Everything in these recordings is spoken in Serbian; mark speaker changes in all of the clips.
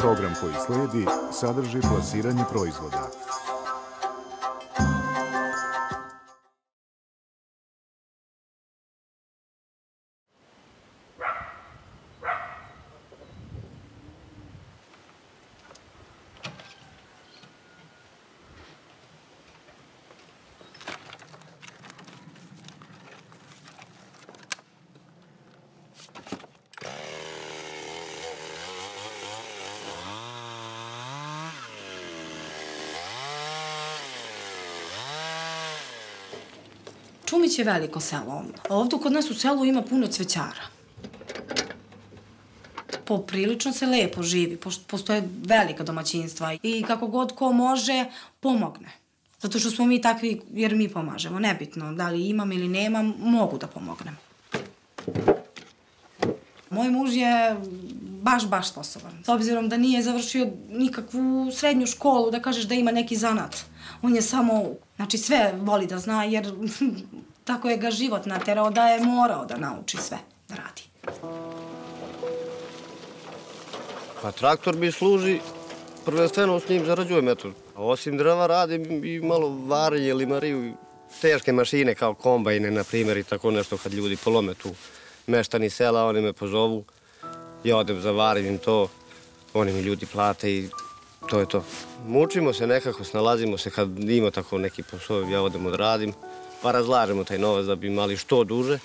Speaker 1: Program koji sledi sadrži plasiranje proizvoda.
Speaker 2: Čumić je veliko selo. A ovde kod nas u selu ima puno cvećara. Poprilično se lepo živi, pošto postoje velika domaćinstva i kako god ko može, pomogne. Zato što smo mi takvi, jer mi pomažemo, nebitno da li imam ili nemam, mogu da pomognem. Moj muž je baš, baš sposoban. S obzirom da nije završio nikakvu srednju školu, da kažeš da ima neki zanat. On je samo, znači sve voli da zna, jer tako je ga život naterao da je morao da nauči sve da radi.
Speaker 3: Pa traktor mi služi, prvenstveno s njim zarađujem, eto. Osim drva radim i malo varenje, limariju, teške mašine kao kombajne, na primjer, i tako nešto kad ljudi polome tu meštani sela, oni me pozovu, ja odem zavarim im to, oni mi ljudi plate i to je to. Mučimo se nekako, snalazimo se kad ima tako neki posao, ja odem odradim, pa razlažemo taj novac da bi imali što duže.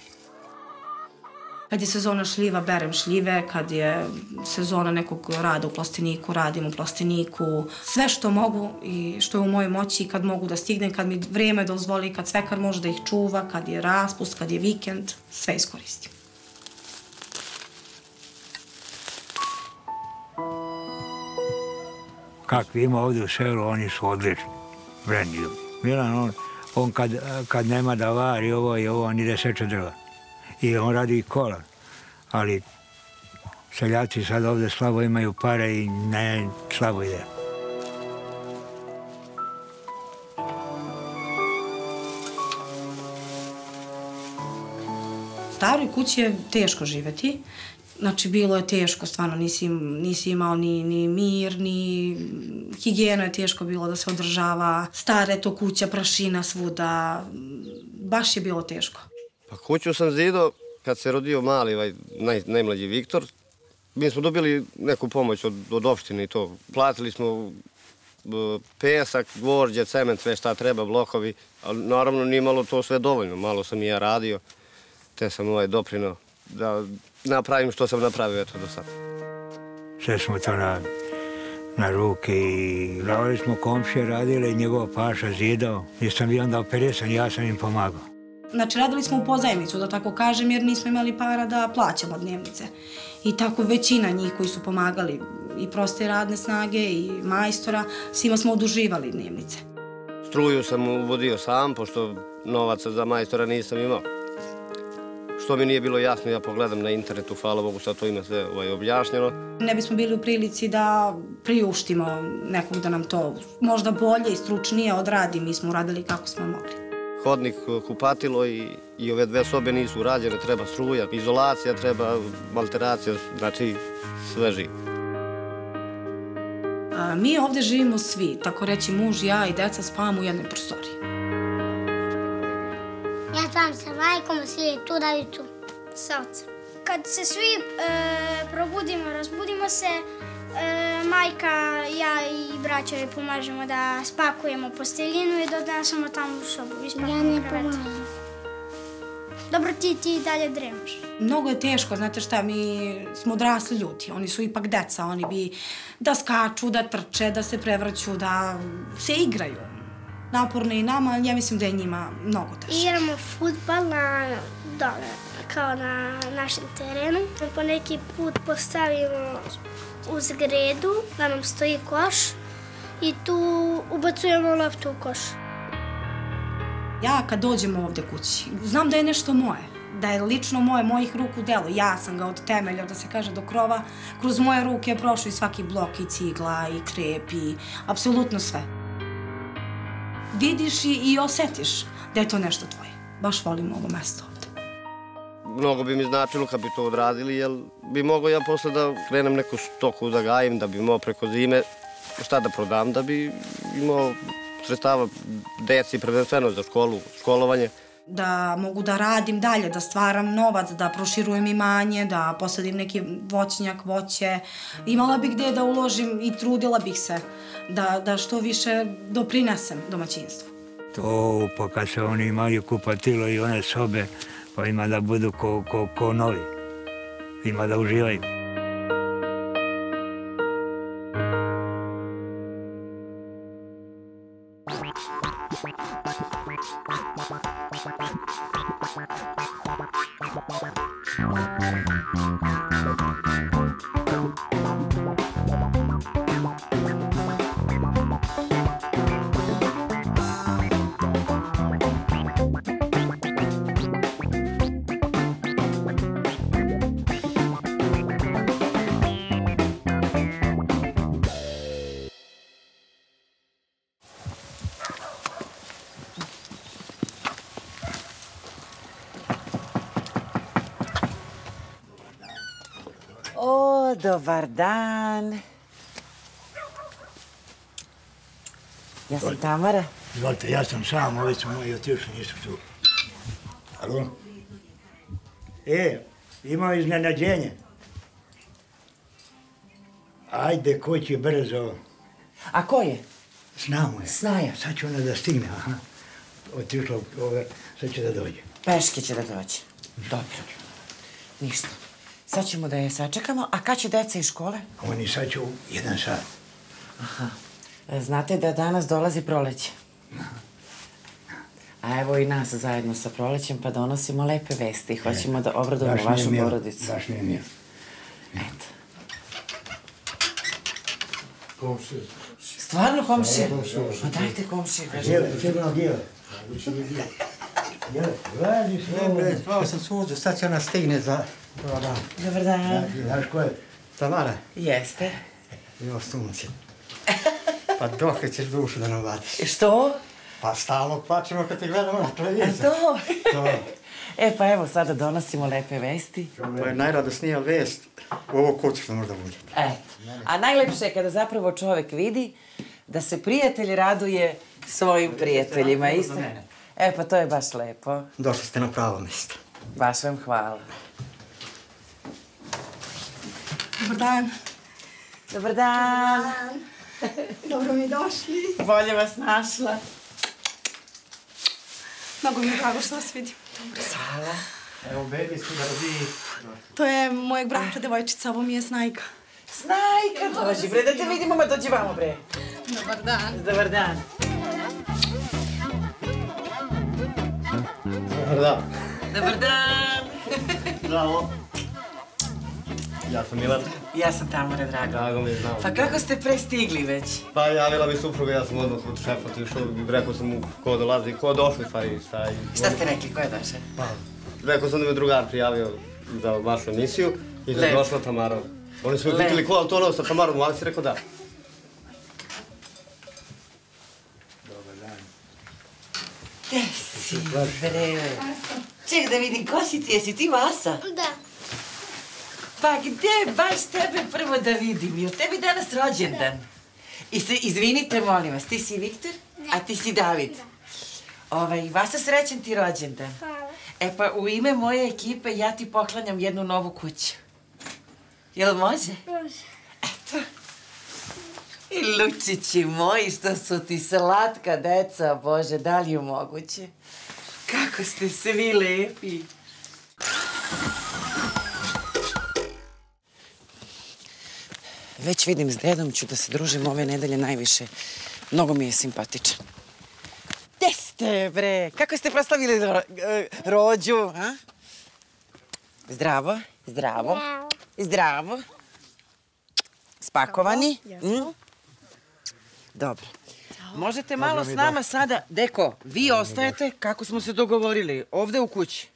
Speaker 2: Kad je sezona šljiva, berem šljive, kad je sezona nekog rada u plasteniku, radim u plasteniku. Sve što mogu i što je u mojoj moći, kad mogu da stignem, kad mi vreme dozvoli, kad svekar može da ih čuva, kad je raspust, kad je vikend, sve iskoristim.
Speaker 4: kakvi ima ovde u selu, oni su odlični. Vrendi. Milan, on, on kad, kad nema da vari ovo i ovo, on ide seče drva. I on radi i kola. Ali seljaci sad ovde slabo imaju pare i ne, slabo ide.
Speaker 2: staroj kući je teško živeti. Znači, bilo je teško, stvarno, nisi, nisi imao ni, ni mir, ni higijena je teško bilo da se održava. Stara je to kuća, prašina svuda, baš je bilo teško.
Speaker 3: Pa kuću sam zidao kad se rodio mali, ovaj, naj, najmlađi Viktor. Mi smo dobili neku pomoć od, od opštine i to. Platili smo pesak, gvožđe, cement, sve šta treba, blokovi. Ali naravno nije malo to sve dovoljno, malo sam i ja radio. Te sam ovaj doprino da napravim što sam napravio eto do sada.
Speaker 4: Sve smo to na, na ruke i radili smo komšije radile i njegova paša zidao. Jer sam bio onda operisan, ja sam im pomagao.
Speaker 2: Znači, radili smo u pozajmicu, da tako kažem, jer nismo imali para da plaćamo dnevnice. I tako većina njih koji su pomagali, i proste radne snage, i majstora, svima smo oduživali dnevnice.
Speaker 3: Struju sam uvodio sam, pošto novaca za majstora nisam imao što mi nije bilo jasno, ja pogledam na internetu, hvala Bogu, sad to ima sve ovaj, objašnjeno.
Speaker 2: Ne bismo bili u prilici da priuštimo nekog da nam to možda bolje i stručnije odradi, mi smo uradili kako smo mogli.
Speaker 3: Hodnik, kupatilo i, i ove dve sobe nisu urađene, treba struja, izolacija, treba alteracija, znači sve živo.
Speaker 2: Mi ovde živimo svi, tako reći muž, ja i deca spavamo u jednoj prostoriji.
Speaker 5: Ja spavam sa majkom, a svi tu daju tu.
Speaker 6: Sa ocem. Kad se svi e, probudimo, razbudimo se, e, majka, ja i braća joj pomažemo da spakujemo posteljinu i da odnesemo tamo u sobu.
Speaker 5: Ja ne pomagam.
Speaker 6: Dobro, ti, ti dalje dremaš.
Speaker 2: Mnogo je teško, znate šta, mi smo odrasli ljudi, oni su ipak deca, oni bi da skaču, da trče, da se prevrću, da se igraju naporno i nama, ali ja mislim da je njima mnogo teže.
Speaker 5: Igramo futbal na dole, kao na našem terenu. Po neki put postavimo uz gredu da nam stoji koš i tu ubacujemo loptu u koš.
Speaker 2: Ja kad dođem ovde kući, znam da je nešto moje, da je lično moje, mojih ruku delo. Ja sam ga od temelja, da se kaže, do krova. Kroz moje ruke je prošao i svaki blok i cigla i krep i apsolutno sve vidiš i, i osetiš da je to nešto tvoje. Baš volim ovo mesto ovde.
Speaker 3: mnogo bi mi značilo kad bi to odradili, jer bi mogao ja posle da krenem neku stoku da gajim, da bi imao preko zime šta da prodam, da bi imao sredstava deci, prvenstveno za školu, školovanje.
Speaker 2: Da mogu da radim dalje, da stvaram novac, da proširujem imanje, da posadim neki voćnjak, voće. Imala bih gde da uložim i trudila bih se da, da što više doprinesem domaćinstvu.
Speaker 4: To, pa kad se oni imaju kupatilo i one sobe, pa ima da budu ko, ko, ko novi. Ima da uživaju.
Speaker 7: Ja sam Tamara.
Speaker 4: Izvolite, ja sam sam, ovi su moji otišli, nisu tu. Alo? E, imao iznenađenje. Ajde, ko će brzo.
Speaker 7: A ko je?
Speaker 4: Znamo je.
Speaker 7: Snaja.
Speaker 4: Sad će ona da stigne, aha. Otišla, ove, sad će da dođe.
Speaker 7: Peške će da dođe. Dobro. Ništa. Sad ćemo da je sačekamo. A kad će deca iz škole?
Speaker 4: Oni sad će u jedan sat.
Speaker 7: E, Znate da danas dolazi proleće. A evo i nas zajedno sa prolećem, pa donosimo lepe vesti. Hoćemo da obradujemo vašu
Speaker 4: milo,
Speaker 7: porodicu.
Speaker 4: Baš mi je milo.
Speaker 7: Eto. Stvarno, komšije? Ma dajte komšije.
Speaker 4: Dijele, sigurno dijele. Dijele, radi
Speaker 8: Ne bre,
Speaker 4: sve.
Speaker 8: zvao sam suzu, sad će ona stigne za dva dana.
Speaker 7: Dobar dan.
Speaker 4: Znaš ko je?
Speaker 8: Tamara,
Speaker 7: Jeste.
Speaker 8: jo sunce. Pa dok ćeš dušu da nam vadiš?
Speaker 7: Što?
Speaker 8: Pa stalno plaćemo kad te gledamo na televizor.
Speaker 7: to?
Speaker 8: To,
Speaker 7: E, pa evo, sada donosimo lepe vesti.
Speaker 8: to je najradosnija vest u ovo kuću što možda bude.
Speaker 7: Eto. A najlepše je kada zapravo čovek vidi da se prijatelj raduje svojim prijateljima.
Speaker 8: raduje
Speaker 7: Isto.
Speaker 8: za mene.
Speaker 7: E, pa to je baš lepo.
Speaker 8: Došli ste na pravo mjesto.
Speaker 7: Baš vam hvala.
Speaker 2: Dobar dan.
Speaker 7: Dobar dan.
Speaker 2: Dobro mi došli.
Speaker 7: Bolje vas našla.
Speaker 2: Mnogo mi je drago što vas vidim.
Speaker 8: Evo, bebi su da.
Speaker 2: To je mojeg brata, devojčica, ovo mi je Snajka.
Speaker 7: Snajka, dođi bre, da te vidimo, ma dođi vamo bre.
Speaker 2: Dobar dan.
Speaker 7: Dobar dan.
Speaker 3: Dobar dan.
Speaker 7: Dobar dan.
Speaker 3: Zdravo. Ja sam Milan.
Speaker 7: Ja sam Tamara, drago.
Speaker 3: Drago mi je, znam.
Speaker 7: Pa kako ste prestigli već?
Speaker 3: Pa javila mi supruga, ja sam odmah kod šefa otišao i rekao sam mu ko dolazi, ko došli, stvari, šta i...
Speaker 7: Šta ste rekli, ko je došao?
Speaker 3: Pa, rekao sam da me drugar prijavio za vašu emisiju i da je došla Tamara. Oni su me pitali ko je to ono sa Tamarom, ali si rekao da.
Speaker 7: Gde si, bre? Ček da vidim, ko si ti? Jesi ti Vasa?
Speaker 5: Da.
Speaker 7: Pa gde baš tebe prvo da vidim? Jel tebi danas rođendan? I se, izvinite, molim vas, ti si Viktor, a ti si David. Ovaj, Vasa, srećan ti rođendan.
Speaker 5: Hvala.
Speaker 7: E pa, u ime moje ekipe ja ti poklanjam jednu novu kuću. Jel može?
Speaker 5: Može.
Speaker 7: Eto. I lučići moji, što su ti slatka deca, Bože, da li je moguće? Kako ste svi lepi. Već vidim s dedom ću da se družim ove nedelje najviše. Mnogo mi je simpatičan. Gde ste, bre? Kako ste proslavili ro e, rođu, a? Zdravo, zdravo.
Speaker 5: Zdravo.
Speaker 7: Spakovani? Mm? Dobro. Možete malo s nama sada... Deko, vi ostajete kako smo se dogovorili, ovde u kući.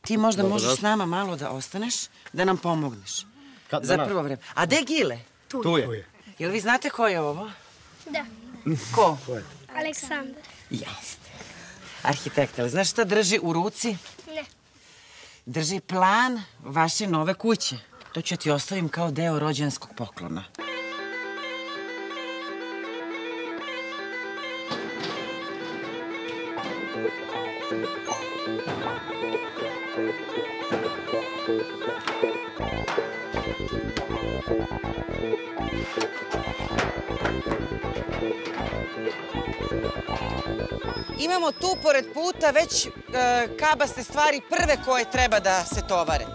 Speaker 7: Ti možda možeš s nama malo da ostaneš, da nam pomogneš.
Speaker 3: Kad-
Speaker 7: Za prvo vreme. A gde Gile?
Speaker 3: Tu je.
Speaker 7: Jel vi znate ko je ovo?
Speaker 5: Da.
Speaker 7: Ko?
Speaker 5: Aleksandar.
Speaker 7: Jeste. Arhitekta, ali znaš šta drži u ruci?
Speaker 5: Ne.
Speaker 7: Drži plan vaše nove kuće. To ću ti ostavim kao deo rođenskog poklona. Imamo tu pored puta već e, kabaste stvari prve koje treba da se tovare.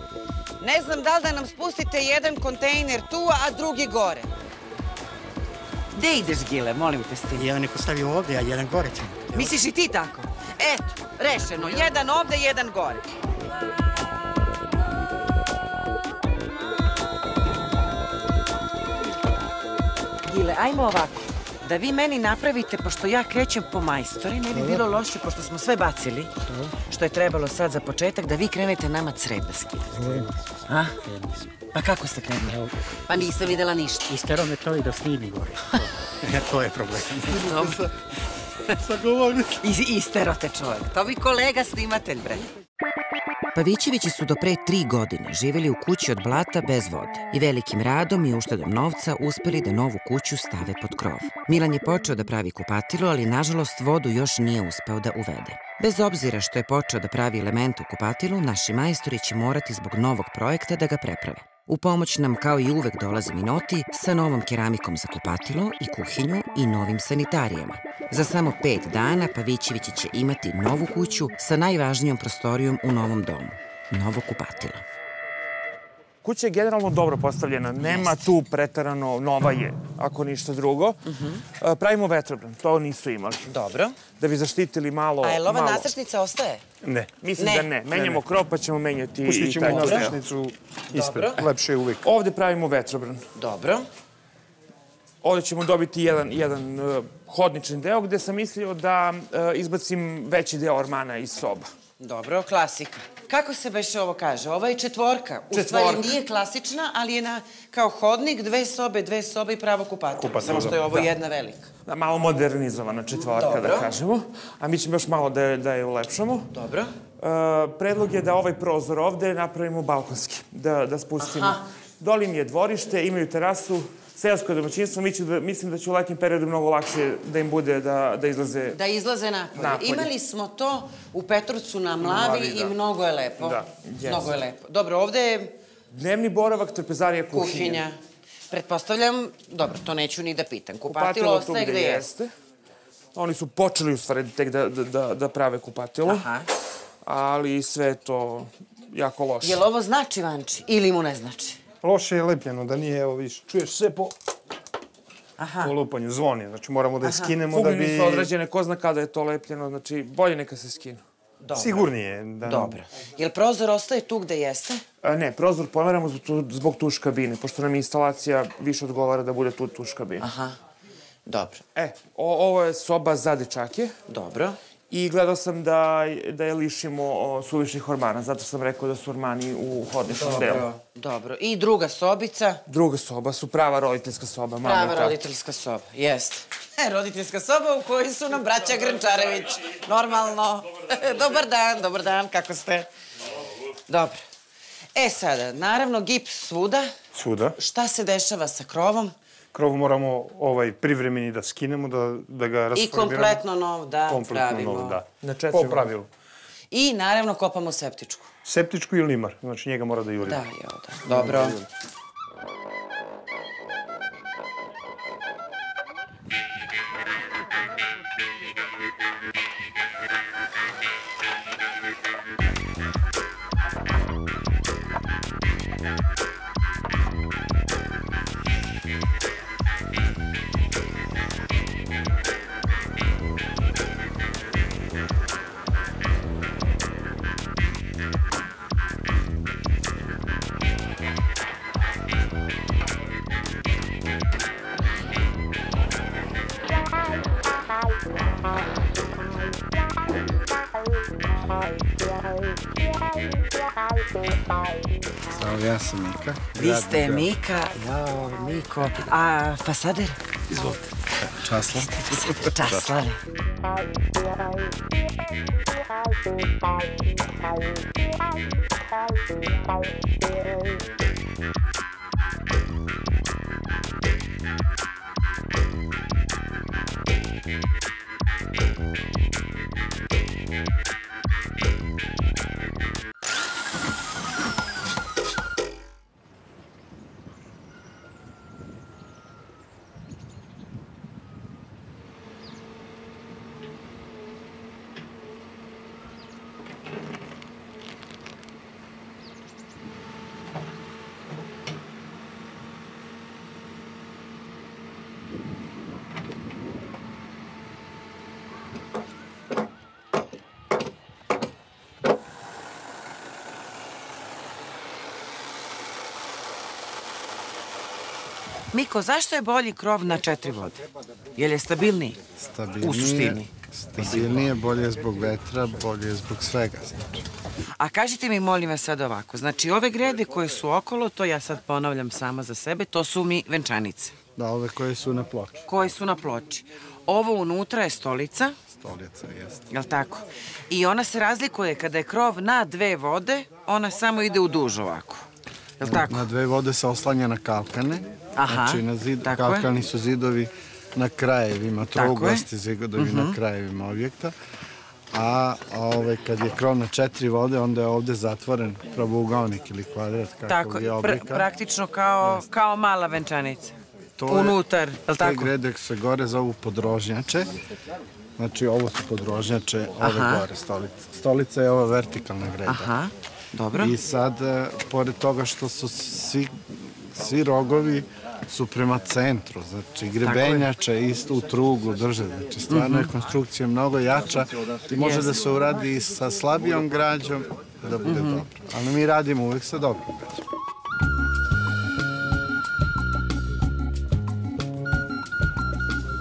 Speaker 7: Ne znam da li da nam spustite jedan kontejner tu, a drugi gore. Gde ideš, Gile, molim te stini?
Speaker 9: Jedan neko stavio ovde, a jedan gore ćemo.
Speaker 7: Misliš i ti tako? Eto, rešeno. Jedan ovde, jedan gore. Gile, ajmo ovako. Da vi meni napravite, pošto ja krećem po majstori, ne bi bilo loše, pošto smo sve bacili, što je trebalo sad za početak, da vi krenete nama crep da skidate. A? Pa kako ste krenuli? Pa nisam videla ništa.
Speaker 9: Istero me čovjek da snimi gore. E, to je problem.
Speaker 7: Dobro.
Speaker 9: Sa govornicu.
Speaker 7: I, isterote čovjek. To bi kolega snimatelj, bre. Pavićevići su do pre tri godine živjeli u kući od blata bez vode i velikim radom i uštedom novca uspeli da novu kuću stave pod krov. Milan je počeo da pravi kupatilo, ali nažalost vodu još nije uspeo da uvede. Bez obzira što je počeo da pravi element u kupatilu, naši majstori će morati zbog novog projekta da ga preprave. U pomoć nam kao i uvek dolaze Minoti sa novom keramikom za kupatilo i kuhinju i novim sanitarijama. Za samo pet dana Pavićevići će imati novu kuću sa najvažnijom prostorijom u novom domu. Novo kupatilo.
Speaker 1: Kuća je generalno dobro postavljena, nema tu pretarano, nova je, ako ništa drugo. E, Pravimo vetrobran, to nisu imali.
Speaker 7: Dobro.
Speaker 1: Da bi zaštitili malo...
Speaker 7: A je li ova nasršnica ostaje?
Speaker 1: Ne. Mislim
Speaker 7: Ne.
Speaker 1: da ne. Menjamo krov pa ćemo menjati
Speaker 10: Pustit
Speaker 1: i
Speaker 10: ćemo
Speaker 1: taj
Speaker 10: i
Speaker 1: deo.
Speaker 10: nastrešnicu ispred. Lepše je uvijek.
Speaker 1: Ovde pravimo vetrobran.
Speaker 7: Dobro.
Speaker 1: Ovde ćemo dobiti jedan, jedan uh, hodnični deo gde sam mislio da uh, izbacim veći deo ormana iz soba.
Speaker 7: Dobro, klasika. Kako se beše ovo kaže? Ovo je četvorka. U
Speaker 1: Četvorka.
Speaker 7: stvari nije klasična, ali je na, kao hodnik, dve sobe, dve sobe i pravo kupatilo.
Speaker 10: Kupatilo,
Speaker 7: Samo što je ovo
Speaker 1: da.
Speaker 7: jedna velika.
Speaker 1: Da, malo modernizovana četvorka,
Speaker 7: Dobro.
Speaker 1: da kažemo. A mi ćemo još malo da, je- da je ulepšamo.
Speaker 7: Dobro.
Speaker 1: Uh, predlog je da ovaj prozor ovde napravimo balkonski, da, da spustimo.
Speaker 7: Aha.
Speaker 1: Dole im je dvorište, imaju terasu, seosko domaćinstvo, mi ću da, mislim da će u letnjem periodu mnogo lakše da im bude da, da izlaze.
Speaker 7: Da izlaze napolje.
Speaker 1: Napolje.
Speaker 7: Imali smo to u Petrovcu na Mlavi,
Speaker 1: Mlavi,
Speaker 7: i
Speaker 1: da.
Speaker 7: mnogo je lepo.
Speaker 1: Da, jeste.
Speaker 7: Mnogo je lepo. Dobro, ovde je
Speaker 1: Dnevni boravak, trpezarija, kuhinja.
Speaker 7: kuhinja. Pretpostavljam, dobro, to neću ni da pitam. Kupatilo,
Speaker 1: Kupatilo
Speaker 7: ostaje
Speaker 1: gde
Speaker 7: gde je.
Speaker 1: jeste. Oni su počeli u stvari tek da, da, da, da prave kupatilo,
Speaker 7: Aha.
Speaker 1: ali sve to jako loše.
Speaker 7: Je li ovo znači Vanči ili mu ne znači?
Speaker 10: Loše je lepljeno, da nije, evo viš, čuješ sve po,
Speaker 7: Aha.
Speaker 10: po lupanju, zvoni. Znači moramo da je skinemo da
Speaker 1: Fuge
Speaker 10: bi...
Speaker 1: nisu odrađene, ko zna kada je to lepljeno, znači bolje neka se skinu.
Speaker 7: Dobro.
Speaker 10: Sigurnije. Da...
Speaker 7: Dobro. Jel prozor ostaje tu gde jeste?
Speaker 1: A, ne, prozor pomeramo zbog, tu- zbog tuš kabine, pošto nam instalacija više odgovara da bude tu tuš kabina.
Speaker 7: Aha. Dobro.
Speaker 1: E, o, ovo je soba za dečake
Speaker 7: Dobro.
Speaker 1: I gledao sam da, da je lišimo o, suvišnih ormana, zato sam rekao da su ormani u hodničnom delu.
Speaker 7: Dobro. Dobro. I druga sobica,
Speaker 1: Druga soba su prava roditeljska soba, mama
Speaker 7: prava
Speaker 1: tata.
Speaker 7: roditeljska soba. Jeste. E, roditeljska soba u kojoj su nam braća Grančarević. Normalno. dobar dan, dobar dan, kako ste? Dobro. E sada, naravno, gips svuda.
Speaker 10: Svuda.
Speaker 7: Šta se dešava sa krovom?
Speaker 10: Krov moramo ovaj privremeni da skinemo, da, da ga
Speaker 7: I
Speaker 10: rasformiramo.
Speaker 7: kompletno nov da
Speaker 10: Kompletno
Speaker 7: pravimo.
Speaker 10: novo, da.
Speaker 1: Na četiri
Speaker 10: Po pravilu.
Speaker 7: I naravno kopamo septičku.
Speaker 10: Septičku i limar, znači njega mora da jurimo.
Speaker 7: Da, jo, da. Dobro.
Speaker 11: Zdravo, ja sam Mika.
Speaker 7: Vi ste Mika, jao, Miko. A fasader?
Speaker 11: Izvolite. Časlav.
Speaker 7: Časlave. Miko, zašto je bolji krov na četiri vode? Je li je stabilniji?
Speaker 11: Stabilnije,
Speaker 7: U suštini.
Speaker 11: Stabilnije, bolje zbog vetra, bolje zbog svega. Znači.
Speaker 7: A kažite mi, molim vas sad ovako, znači ove grede koje su okolo, to ja sad ponavljam sama za sebe, to su mi venčanice.
Speaker 11: Da, ove koje su na ploči.
Speaker 7: Koje su na ploči. Ovo unutra je stolica,
Speaker 11: Stolica jeste.
Speaker 7: jel tako? I ona se razlikuje kada je krov na dve vode, ona samo ide u duž ovako. Jel tako?
Speaker 11: Na dve vode se oslanja na kalkane.
Speaker 7: Aha,
Speaker 11: Znači, na zid,
Speaker 7: tako je.
Speaker 11: kalkani su zidovi na krajevima,
Speaker 7: Tako je.
Speaker 11: trouglasti zidovi
Speaker 7: Mhm.
Speaker 11: na krajevima objekta. A ove, kad je krov na četiri vode, onda je ovde zatvoren pravougaonik ili kvadrat, kako
Speaker 7: Tako,
Speaker 11: je
Speaker 7: pr
Speaker 11: oblika.
Speaker 7: praktično kao, kao mala venčanica.
Speaker 11: To je-
Speaker 7: Unutar, jel
Speaker 11: Te
Speaker 7: tako?
Speaker 11: grede se gore zovu podrožnjače. Znači, ovo su podrožnjače, ove
Speaker 7: Aha.
Speaker 11: gore stolice. Stolica je ova vertikalna greda.
Speaker 7: Aha, dobro.
Speaker 11: I sad, e, pored toga što su svi, svi rogovi su prema centru, znači grebenjače isto u trugu drže, znači stvarno je
Speaker 7: Mhm.
Speaker 11: konstrukcija mnogo jača i može da se uradi i sa slabijom građom da bude
Speaker 7: Mhm.
Speaker 11: dobro. Ali mi radimo uvek sa dobrom građom.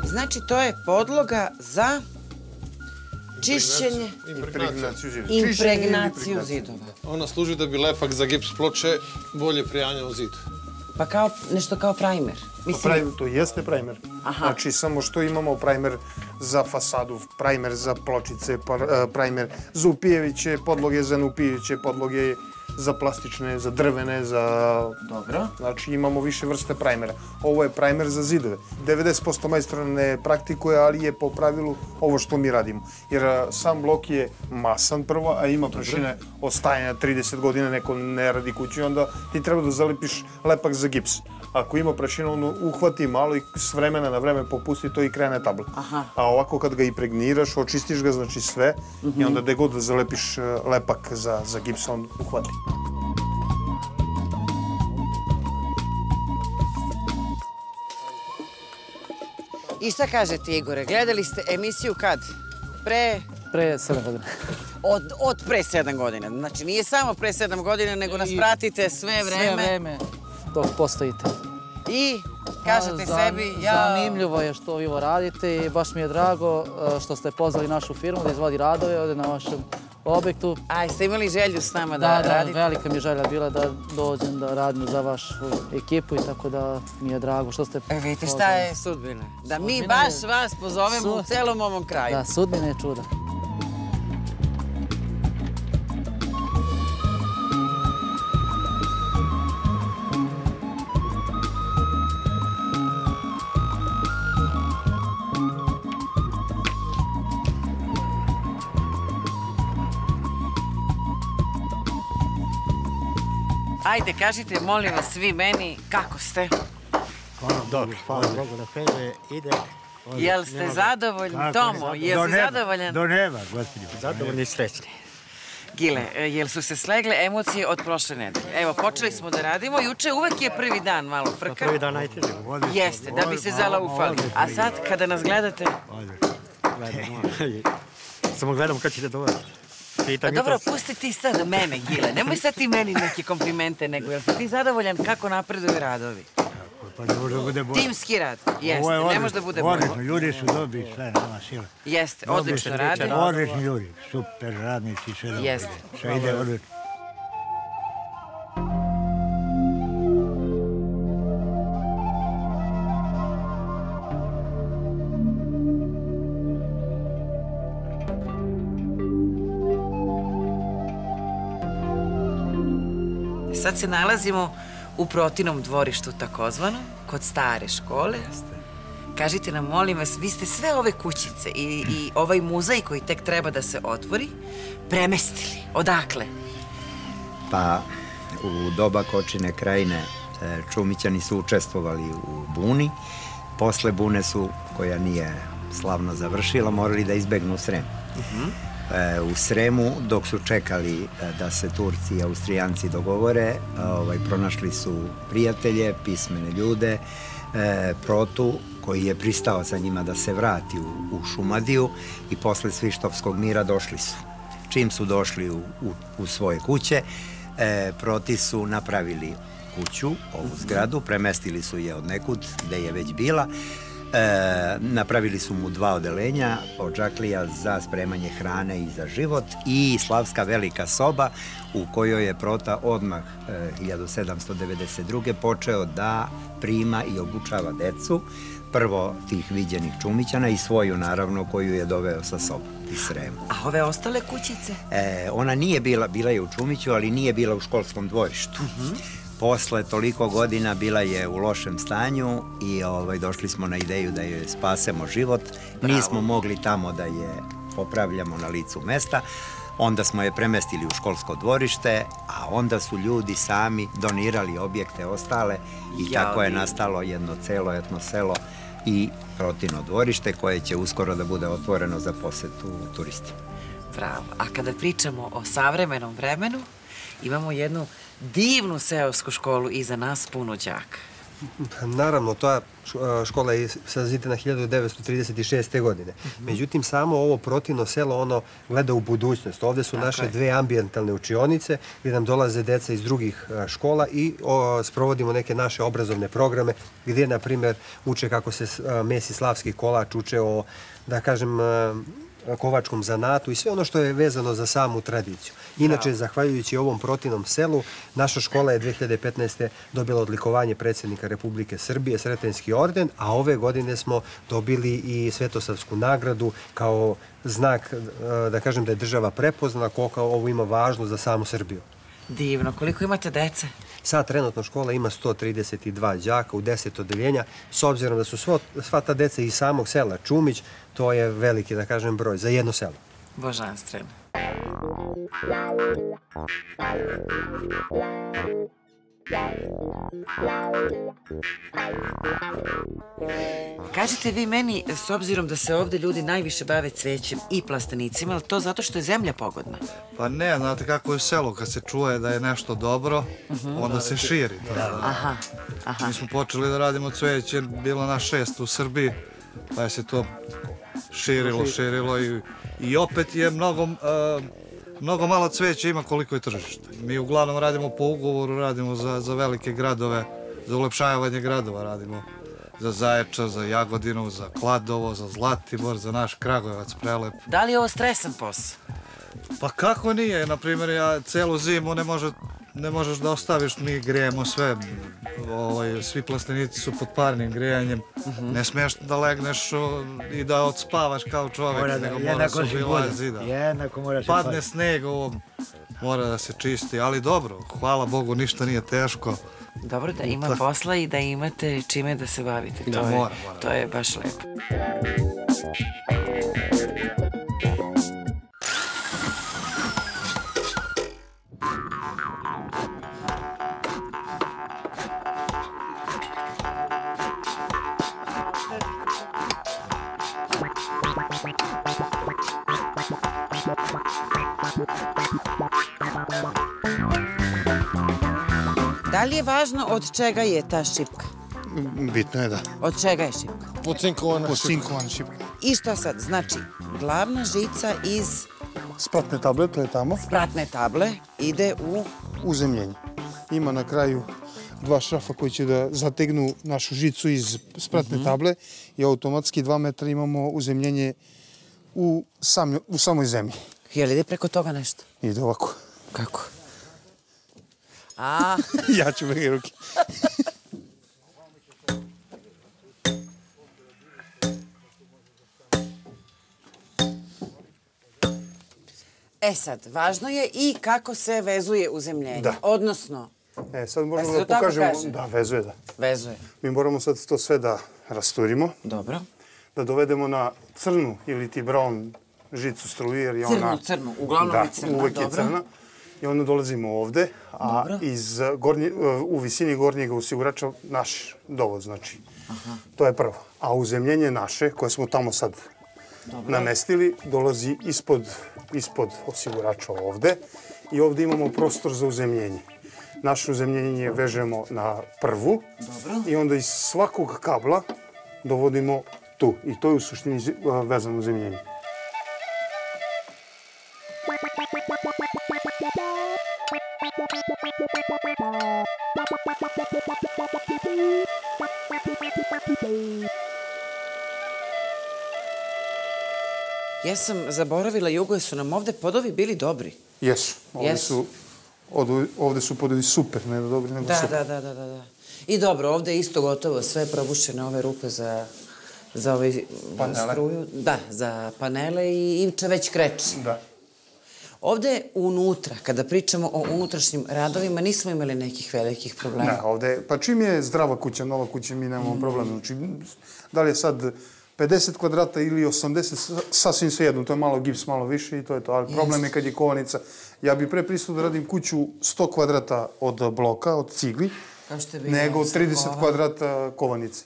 Speaker 7: Znači, to je podloga za čišćenje,
Speaker 12: Impregnaciju zidova.
Speaker 7: impregnaciju zidova.
Speaker 12: Ona služi da bi lepak za gips ploče bolje prijanjao zid.
Speaker 7: Pa kao, nešto kao primer. Mislim,
Speaker 10: Prime, to jeste primer.
Speaker 7: Aha.
Speaker 10: Znači, samo što imamo primer za fasadu, primer za pločice, par- e, primer za upijeviće podloge, za neupijeviće podloge, za plastične, za drvene, za...
Speaker 7: Dobro.
Speaker 10: Znači, imamo više vrste primera. Ovo je primer za zidove. 90% majstora ne praktikuje, ali je po pravilu ovo što mi radimo. Jer sam blok je masan prvo, a ima prašine od stajanja 30 godina, neko ne radi kući, onda ti treba da zalepiš lepak za gips. Ako ima prašinu, on uhvati malo i s vremena na vreme popusti to i krene tabla.
Speaker 7: Aha.
Speaker 10: A ovako kad ga impregniraš, očistiš ga, znači sve, i onda gde god da zalepiš e, lepak za, za gips, on uhvati.
Speaker 7: I šta kažete, Igore? Gledali ste emisiju kad? Pre...
Speaker 13: Pre 7 godina.
Speaker 7: Od, od pre sedam godina. Znači, nije samo pre sedam godina, nego nas
Speaker 13: I-
Speaker 7: pratite sve vreme.
Speaker 13: Sve vreme dok postojite.
Speaker 7: I kažete
Speaker 13: Za-
Speaker 7: sebi, ja...
Speaker 13: Zanimljivo je što vi ovo radite i baš mi je drago e, što ste pozvali našu firmu da izvodi radove ovde na vašem objektu.
Speaker 7: Aj, ste imali želju s nama da,
Speaker 13: Da, da,
Speaker 7: radite?
Speaker 13: velika mi je želja bila da dođem da radim za vašu ekipu i tako da mi je drago što ste
Speaker 7: E, vidite šta je sudbina. Da mi baš
Speaker 13: je-
Speaker 7: vas pozovemo u celom ovom kraju.
Speaker 13: Da, sudbina je čuda.
Speaker 7: Ajde, kažite, molim vas, svi meni, kako ste?
Speaker 9: Dobro, hvala Bogu da kaže, ide.
Speaker 7: Jel ste zadovoljni, Tomo? Jel si zadovoljan?
Speaker 4: Do neba, gospođo.
Speaker 9: Zadovoljni i srećni.
Speaker 7: Gile, e, jel su se slegle emocije od prošle nedelje? Evo, počeli smo da radimo, juče uvek je prvi dan malo frka.
Speaker 9: Prvi dan najteže.
Speaker 7: Jeste, da bi se zalaufali. A sad, kada nas gledate,
Speaker 9: Gledamo. Samo gledamo kad ćete doći.
Speaker 7: Pa dobro, pusti ti sad mene, Gile. Nemoj sad ti meni neke komplimente, nego jel ti zadovoljan kako napreduju radovi?
Speaker 4: Pa ne može da bude bolje.
Speaker 7: Timski rad, jeste, ne može da bude bolje.
Speaker 4: Odlično, ljudi su dobri, sve, nema sile.
Speaker 7: Jeste, odlično
Speaker 4: su,
Speaker 7: rade.
Speaker 4: Odlični ljudi, super radnici, sve dobro.
Speaker 7: Jeste.
Speaker 4: Sve ide odlično.
Speaker 7: Sad se nalazimo u protinom dvorištu takozvanom, kod stare škole. Kažite nam, molim vas, vi ste sve ove kućice i, i ovaj muzej koji tek treba da se otvori, premestili. Odakle?
Speaker 14: Pa u doba Kočine krajine e, Čumićani su učestvovali u buni. Posle bune su, koja nije slavno završila, morali da izbegnu Srem. E, u Sremu, dok su čekali e, da se Turci i Austrijanci dogovore, ovaj, pronašli su prijatelje, pismene ljude, e, Protu, koji je pristao sa njima da se vrati u, u Šumadiju i posle Svištovskog mira došli su. Čim su došli u, u, u svoje kuće, e, Proti su napravili kuću, ovu zgradu, premestili su je od nekud, gde je već bila, E, napravili su mu dva odelenja od džaklija za spremanje hrane i za život i slavska velika soba u kojoj je Prota odmah e, 1792. počeo da prima i obučava decu prvo tih viđenih čumićana i svoju naravno koju je doveo sa sobom iz Srema.
Speaker 7: A ove ostale kućice?
Speaker 14: E, ona nije bila, bila je u Čumiću, ali nije bila u školskom dvorištu. Posle toliko godina bila je u lošem stanju i ovaj, došli smo na ideju da joj spasemo život. Nismo mogli tamo da je popravljamo na licu mesta. Onda smo je premestili u školsko dvorište, a onda su ljudi sami donirali objekte ostale i
Speaker 7: Ja,
Speaker 14: tako je nastalo jedno celo etno selo i protino dvorište koje će uskoro da bude otvoreno za posetu turistima.
Speaker 7: Bravo. A kada pričamo o savremenom vremenu, imamo jednu divnu seosku školu iza nas, puno đaka.
Speaker 8: Naravno, ta škola je sazidana 1936. godine. Međutim, samo ovo protivno selo, ono gleda u budućnost. Ovde su
Speaker 7: Tako
Speaker 8: naše
Speaker 7: je.
Speaker 8: dve ambijentalne učionice gdje nam dolaze deca iz drugih škola i o, sprovodimo neke naše obrazovne programe gdje, na primjer, uče kako se mesi slavski kolač, uče o, da kažem, kovačkom zanatu i sve ono što je vezano za samu tradiciju. Inače, zahvaljujući ovom protivnom selu, naša škola je 2015. dobila odlikovanje predsjednika Republike Srbije, Sretenski orden, a ove godine smo dobili i Svetosavsku nagradu kao znak, e, da kažem da je država prepoznala koliko ovo ima važno za samu Srbiju.
Speaker 7: Divno. Koliko imate dece?
Speaker 8: Sad trenutno škola ima 132 đaka u 10 odeljenja. S obzirom da su svo, sva ta deca iz samog sela Čumić, to je veliki, da kažem, broj za jedno selo.
Speaker 7: Božanstveno. Kažite vi meni, s obzirom da se ovde ljudi najviše bave cvećem i plastenicima, ali to zato što je zemlja pogodna?
Speaker 15: Pa ne, znate kako je u selu, kad se čuje da je nešto dobro, onda se širi. to.
Speaker 7: Aha, aha.
Speaker 15: Mi smo počeli da radimo cveće, bilo na šest u Srbiji, pa je se to širilo, širilo i, i opet je mnogo, uh, mnogo malo cveća ima koliko je tržište. Mi uglavnom radimo po ugovoru, radimo za, za velike gradove, za ulepšavanje gradova radimo. Za Zaječar, za Jagodinu, za Kladovo, za Zlatibor, za naš Kragujevac prelep.
Speaker 7: Da li je ovo stresan posao?
Speaker 15: Pa kako nije? Na primjer, ja celu zimu ne, može, ne možeš da ostaviš, mi grejemo sve, ovaj, svi plastenici su pod parnim grejanjem. Ne smiješ da legneš o, i da odspavaš kao čovek,
Speaker 4: Mora da-
Speaker 15: nego mora
Speaker 4: jednako
Speaker 15: se
Speaker 4: si
Speaker 15: obilazi.
Speaker 4: bolje.
Speaker 15: Da.
Speaker 4: Jednako mora se
Speaker 15: Padne sneg, ovo mora da se čisti, ali dobro, hvala Bogu, ništa nije teško.
Speaker 7: Dobro da ima
Speaker 15: Tako.
Speaker 7: posla i da imate čime da se bavite.
Speaker 15: Da,
Speaker 7: to, je,
Speaker 15: mora, mora.
Speaker 7: to je baš lepo. Da li je važno od čega je ta šipka?
Speaker 16: Bitno je da.
Speaker 7: Od čega je šipka?
Speaker 16: Pocinkovana, Pocinkovana šipka.
Speaker 7: I šta sad? Znači, glavna žica iz
Speaker 16: Spratne table, to je tamo.
Speaker 7: spratne table ide u...
Speaker 16: Uzemljenje. Ima na kraju dva šrafa koji će da zategnu našu žicu iz spratne
Speaker 7: Mhm.
Speaker 16: table i automatski dva metra imamo uzemljenje u, sam, u samoj zemlji.
Speaker 7: Je li ide preko toga nešto?
Speaker 16: Ide ovako.
Speaker 7: Kako? A,
Speaker 16: ja ću me ruke.
Speaker 7: e sad, važno je i kako se vezuje uzemljenje.
Speaker 16: Da.
Speaker 7: Odnosno,
Speaker 10: E, sad
Speaker 7: E,
Speaker 10: možemo
Speaker 7: se
Speaker 10: da
Speaker 7: tako
Speaker 10: pokažemo...
Speaker 7: kaže?
Speaker 10: Da, vezuje, da.
Speaker 7: Vezuje.
Speaker 10: Mi moramo sad to sve da rasturimo.
Speaker 7: Dobro.
Speaker 10: Da dovedemo na crnu ili ti brown žicu struje, jer je
Speaker 7: Crnu,
Speaker 10: ona...
Speaker 7: crnu. Uglavnom
Speaker 10: da,
Speaker 7: je crna,
Speaker 10: uvek je
Speaker 7: dobro.
Speaker 10: crna. I onda dolazimo ovde, a
Speaker 7: Dobro.
Speaker 10: iz gornje, u visini gornjeg osigurača naš dovod, znači. To je prvo. A uzemljenje naše, koje smo tamo sad namestili, dolazi ispod, ispod osigurača ovde. I ovde imamo prostor za uzemljenje. Naše uzemljenje vežemo na prvu
Speaker 7: Dobro.
Speaker 10: i onda iz svakog kabla dovodimo tu. I to je u suštini a, vezano uzemljenje.
Speaker 7: Jesam zaboravila, Jugo, su nam ovde podovi bili dobri.
Speaker 10: Jesu. Ovde
Speaker 7: Jesu.
Speaker 10: su, od, ovde su podovi super, ne da dobri, nego
Speaker 7: Da,
Speaker 10: super.
Speaker 7: da, da, da, da, da. I dobro, ovde je isto gotovo sve probušene ove rupe za za ovaj
Speaker 10: Panele.
Speaker 7: struju. Da, za panele i Ivče već kreće.
Speaker 10: Da.
Speaker 7: Ovde unutra, kada pričamo o unutrašnjim radovima, nismo imali nekih velikih problema.
Speaker 10: Ne, ovde, pa čim je zdrava kuća, nova kuća, mi nemamo problema. Znači, da li je sad 50 kvadrata ili 80, s- sasvim svejedno, to je malo gips, malo više i to je to. Ali problem je kad je kovanica. Ja bi pre pristao da radim kuću 100 kvadrata od bloka, od cigli, nego
Speaker 7: sa
Speaker 10: 30
Speaker 7: kova.
Speaker 10: kvadrata kovanice.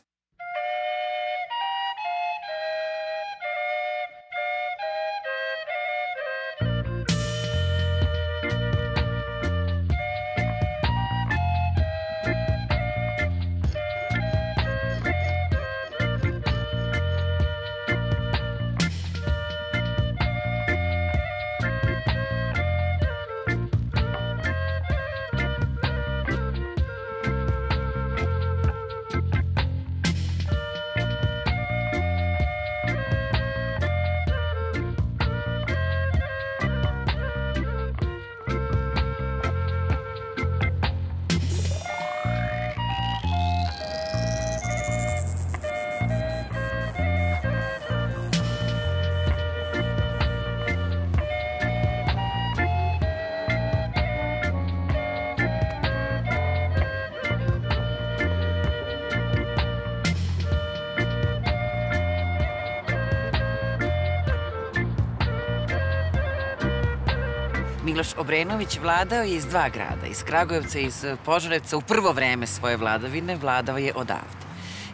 Speaker 7: Miloš Obrenović vladao je iz dva grada, iz Kragujevca i iz Požarevca. U prvo vreme svoje vladavine vladao je odavde.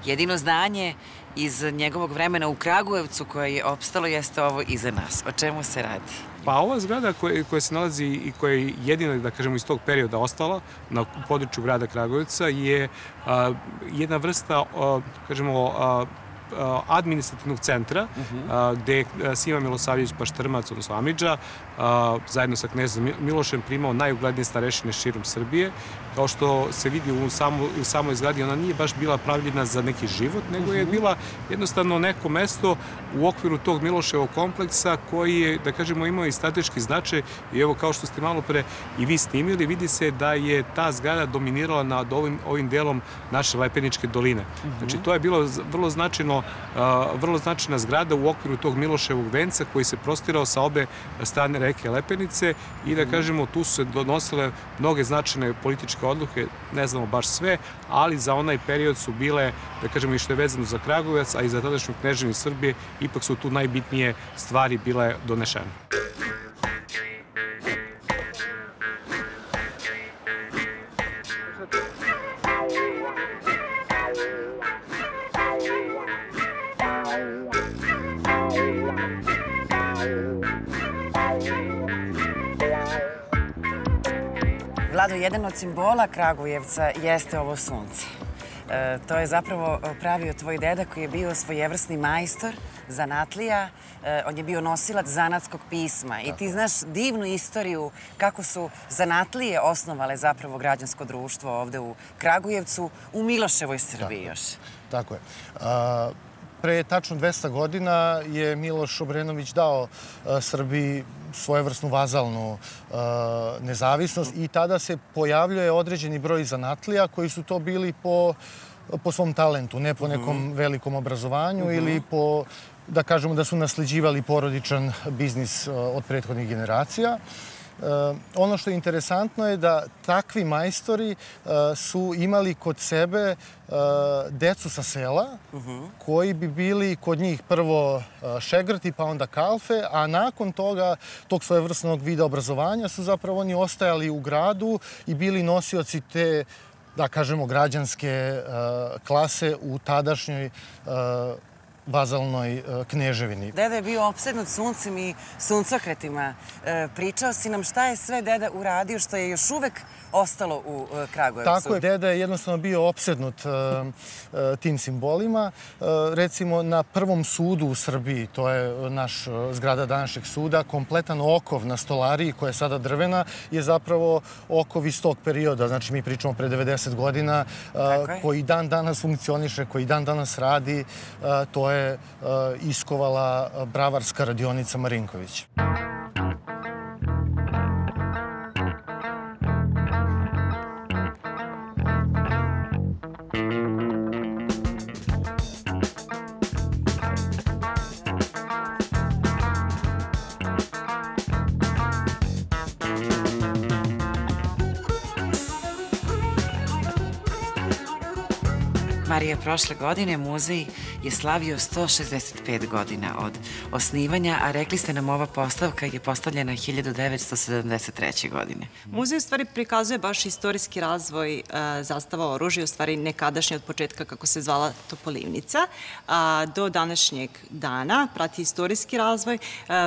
Speaker 7: Jedino zdanje iz njegovog vremena u Kragujevcu koje je opstalo jeste ovo iza nas. O čemu se radi?
Speaker 17: Pa ova zgrada koja, koja se nalazi i koja je jedina, da kažemo, iz tog perioda ostala na području grada Kragujevca je a, jedna vrsta, a, kažemo, a, administrativnog centra a, gde je a, Sima Milosavljević Paštrmac, odnosno Amidža, zajedno sa knezom Mi- Milošem primao najuglednije starešine širom Srbije. Kao što se vidi u, samo, u samoj zgradi, ona nije baš bila pravljena za neki život, nego je bila jednostavno neko mesto u okviru tog Miloševog kompleksa koji je, da kažemo, imao i strateški značaj. I evo kao što ste malo pre i vi snimili, vidi se da je ta zgrada dominirala nad ovim, ovim delom naše Lepeničke doline. Znači to je bilo vrlo značajno, vrlo značajna zgrada u okviru tog Miloševog venca koji se prostirao sa obe strane reke Lepenice i da kažemo tu su se donosile mnoge značajne političke odluke, ne znamo baš sve, ali za onaj period su bile, da kažemo i što je vezano za Kragujevac, a i za tadašnju kneževinu Srbije, ipak su tu najbitnije stvari bile donešene.
Speaker 7: Vlado, jedan od simbola Kragujevca jeste ovo sunce. E, to je zapravo pravio tvoj deda koji je bio svojevrsni majstor, zanatlija. E, on je bio nosilac zanatskog pisma. I ti znaš divnu istoriju kako su zanatlije osnovale zapravo građansko društvo ovde u Kragujevcu, u Miloševoj Srbiji još.
Speaker 18: Tako je. A, pre tačno 200 godina je Miloš Obrenović dao a, Srbiji svojevrsnu vazalnu a, nezavisnost i tada se pojavljuje određeni broj zanatlija koji su to bili po, po svom talentu, ne po nekom velikom obrazovanju ili po da kažemo da su nasleđivali porodičan biznis a, od prethodnih generacija. Ono što je interesantno je da takvi majstori e, su imali kod sebe e, decu sa sela, koji bi bili kod njih prvo šegrti, pa onda kalfe, a nakon toga, tog svojevrsnog vida obrazovanja, su zapravo oni ostajali u gradu i bili nosioci te da kažemo, građanske uh, klase u tadašnjoj vazalnoj uh, kneževini.
Speaker 7: Deda je bio opsednut suncem i suncokretima. E, pričao si nam šta je sve deda uradio što je još uvek ostalo u e, Kragujevcu.
Speaker 18: Tako je, deda je jednostavno bio opsednut e, e, tim simbolima. E, recimo, na prvom sudu u Srbiji, to je naš e, zgrada današnjeg suda, kompletan okov na stolariji, koja je sada drvena, je zapravo okov iz tog perioda. Znači, mi pričamo pre 90 godina, e, koji dan danas funkcioniše, koji dan danas radi. E, to je e, iskovala bravarska radionica Marinković.
Speaker 7: Marija, prošle godine muzej je slavio 165 godina od osnivanja, a rekli ste nam ova postavka je postavljena 1973. godine.
Speaker 19: Muzej u stvari prikazuje baš istorijski razvoj e, zastava oružja, u stvari nekadašnje od početka kako se zvala Topolivnica, a do današnjeg dana prati istorijski razvoj, e,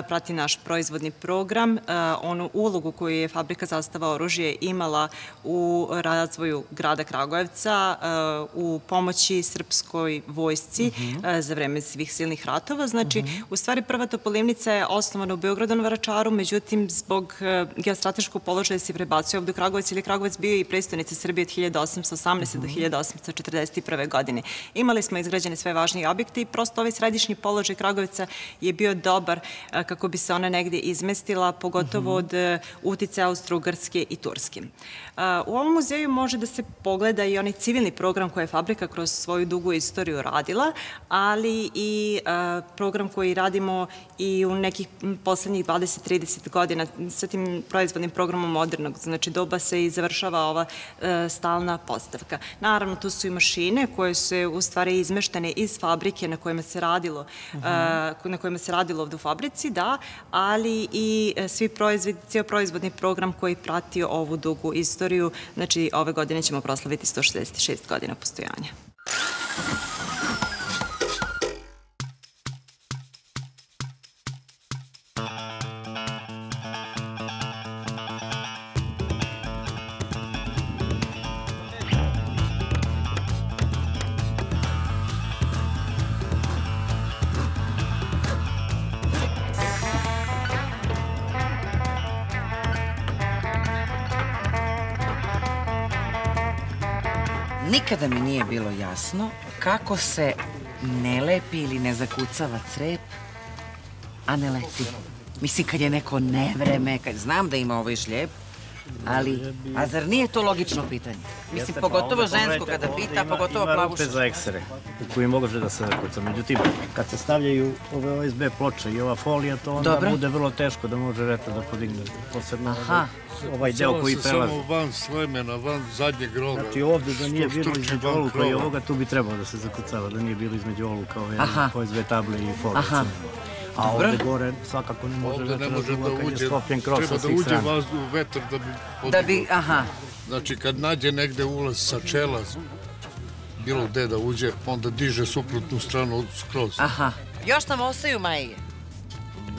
Speaker 19: prati naš proizvodni program, e, onu ulogu koju je fabrika zastava oružje imala u razvoju grada Kragujevca, u pomoći srpskoj vojsci e, za vreme svih silnih ratova. Znači, u stvari prva Topolivnica je osnovana u Beogradu na Vračaru, međutim, zbog e, geostrateškog položaja se prebacio ovde u Kragovac, ili Kragovac bio i predstavnica Srbije od 1818. do 1841. godine. Imali smo izgrađene sve važnije objekte i prosto ovaj središnji položaj Kragovica je bio dobar e, kako bi se ona negde izmestila, pogotovo od utice Austro-Ugrske i Turske. U ovom muzeju može da se pogleda i onaj civilni program koje je fabrika kroz svoju dugu istoriju radila, ali i program koji radimo i u nekih poslednjih 20-30 godina sa tim proizvodnim programom modernog. Znači, doba se i završava ova e, stalna postavka. Naravno, tu su i mašine koje su u stvari izmeštene iz fabrike na kojima se radilo, e, na kojima se radilo ovde u fabrici, da, ali i e, svi proizvodi, cijel proizvodni program koji prati ovu dugu istoriju. Znači, ove godine ćemo proslaviti 166 godina postojanja.
Speaker 7: Jasno kako se ne lepi ili ne zakucava crep, a ne leti. Mislim, kad je neko nevreme, kad znam da ima ovaj šljep, ali, a zar nije to logično pitanje? Mislim,
Speaker 20: pa
Speaker 7: pogotovo žensko kada
Speaker 20: ovde
Speaker 7: pita,
Speaker 20: ima-
Speaker 7: pogotovo
Speaker 20: ima
Speaker 7: plavuša.
Speaker 20: rupe za eksere u koji može da se zakuca. Međutim, kad se stavljaju ove OSB ploče i ova folija, to onda bude vrlo teško da može vetar da podigne. Posebno ovaj- ovaj deo koji prelazi.
Speaker 21: Samo van slemena, van zadnjeg roga.
Speaker 20: Znači ovde da nije bilo između oluka i ovoga, tu bi trebalo da se zakucava, da nije bilo između oluka ove. OSB table i folije. A
Speaker 7: Dobro.
Speaker 20: ovde gore svakako ne može
Speaker 21: Ovde ne
Speaker 20: vetar
Speaker 21: može
Speaker 20: da duva
Speaker 21: da
Speaker 20: kad je
Speaker 21: uđe, treba da uđe
Speaker 20: strana.
Speaker 21: vazduh, vetar da bi
Speaker 7: Da bi, aha.
Speaker 21: Znači, kad nađe negde ulaz sa čela, bilo gde da uđe, onda diže suprotnu stranu skroz.
Speaker 7: Aha. Još nam ostaju majije.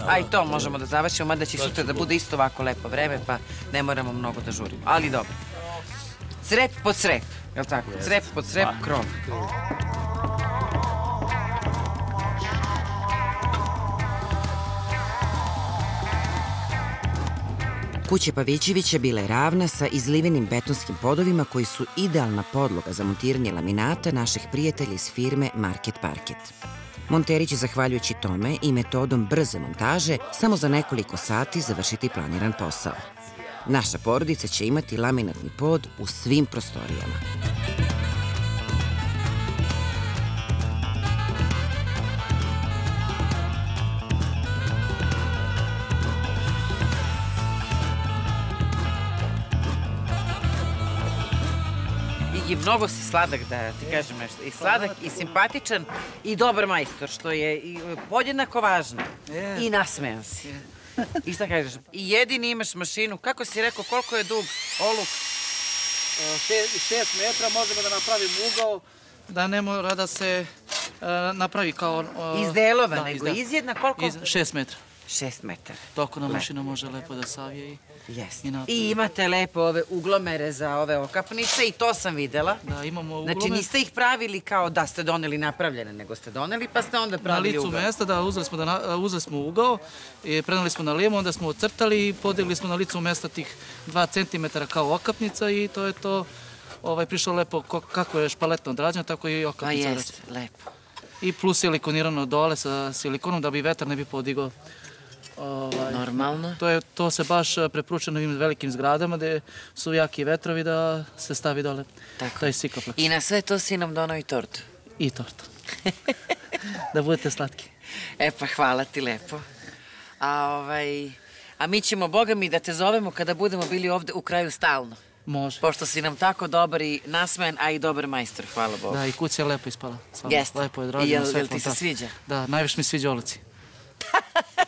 Speaker 7: A i to možemo da završimo, mada će sutra da bude isto ovako lepo vreme, pa ne moramo mnogo da žurimo. Ali dobro. Crep po crep, je li tako? Crep po crep, krov. Kuća Pavićevića bila je ravna sa izlivenim betonskim podovima koji su idealna podloga za montiranje laminata naših prijatelja iz firme Market Parket. Monteri će, zahvaljujući tome i metodom brze montaže, samo za nekoliko sati završiti planiran posao. Naša porodica će imati laminatni pod u svim prostorijama. Mnogo si sladak, da ti kažem nešto. I sladak, i simpatičan, i dobar majstor, što je i podjednako važno. I nasmejan si. I šta kažeš? I jedini imaš mašinu. Kako si rekao, koliko je dug oluk?
Speaker 13: Še- šest metra možemo da napravimo ugao da ne mora da se e, napravi kao... e,
Speaker 7: Iz delova,
Speaker 13: da,
Speaker 7: nego
Speaker 13: iz
Speaker 7: izjedna koliko?
Speaker 13: Iz, šest metra.
Speaker 7: Šest metara.
Speaker 13: Tokovna
Speaker 7: Lepo.
Speaker 13: mašina može lepo da savije i...
Speaker 7: Jeste.
Speaker 13: I.
Speaker 7: I imate lepo ove uglomere za ove okapnice i to sam videla.
Speaker 13: Da, imamo
Speaker 7: Znači
Speaker 13: uglome.
Speaker 7: niste ih pravili kao da ste doneli napravljene, nego ste doneli pa ste onda
Speaker 13: Na
Speaker 7: pravili
Speaker 13: licu
Speaker 7: ugao.
Speaker 13: mesta, da, uzeli smo, da, na- uzeli smo ugao, i preneli smo na limu, onda smo ocrtali i podigli smo na licu mesta tih 2 cm kao okapnica i to je to ovaj, prišlo lepo ko- kako je špaletno odrađeno, tako i
Speaker 7: Pa
Speaker 13: okapnica.
Speaker 7: jeste,
Speaker 13: odrađena.
Speaker 7: lepo.
Speaker 13: I plus silikonirano dole sa silikonom da bi vetar ne bi podigao. Ovaj,
Speaker 7: Normalno.
Speaker 13: To, je, to se baš eh, preporučuje na ovim velikim zgradama gde su jaki vetrovi da se stavi dole
Speaker 7: Tako.
Speaker 13: taj sikopleks.
Speaker 7: I na sve to si nam donao i tortu.
Speaker 13: I tortu. da budete slatki.
Speaker 7: E pa hvala ti lepo. A, ovaj, a mi ćemo, Boga mi, da te zovemo kada budemo bili ovde u kraju stalno.
Speaker 13: Može.
Speaker 7: Pošto si nam tako dobar i nasmejan, a i dobar majstor, hvala Bogu.
Speaker 13: Da, i kuća je lepo ispala.
Speaker 7: Jeste.
Speaker 13: Lepo je
Speaker 7: jel-
Speaker 13: sve
Speaker 7: jel ti se
Speaker 13: fantastično.
Speaker 7: sviđa?
Speaker 13: Da, najviše mi sviđa oluci.